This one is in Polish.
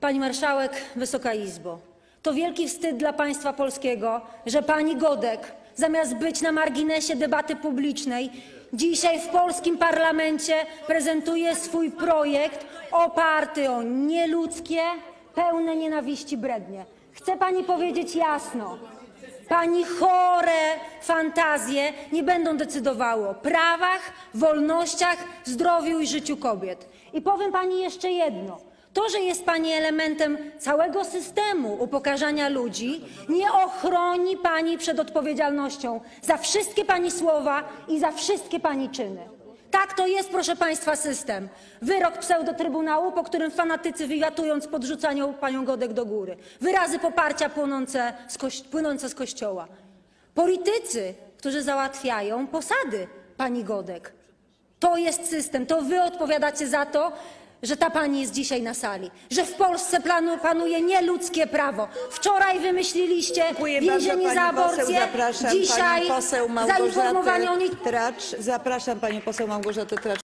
Pani Marszałek, Wysoka Izbo, to wielki wstyd dla państwa polskiego, że pani Godek, zamiast być na marginesie debaty publicznej, dzisiaj w polskim parlamencie prezentuje swój projekt oparty o nieludzkie, pełne nienawiści brednie. Chcę pani powiedzieć jasno, Pani chore fantazje nie będą decydowały o prawach, wolnościach, zdrowiu i życiu kobiet. I powiem pani jeszcze jedno. To, że jest pani elementem całego systemu upokarzania ludzi, nie ochroni pani przed odpowiedzialnością za wszystkie pani słowa i za wszystkie pani czyny. Tak to jest, proszę państwa, system. Wyrok pseudotrybunału, po którym fanatycy wywiatując podrzucają panią Godek do góry. Wyrazy poparcia płynące z, płynące z kościoła. Politycy, którzy załatwiają posady pani Godek. To jest system. To wy odpowiadacie za to, że ta pani jest dzisiaj na sali. Że w Polsce planu, panuje nieludzkie prawo. Wczoraj wymyśliliście Dziękuję bardzo, więzienie za pani poseł. aborcję. Zapraszam dzisiaj panią poseł za informowanie o Małgorzatę niej Tracz. Zapraszam panią poseł Małgorzatę Tracz.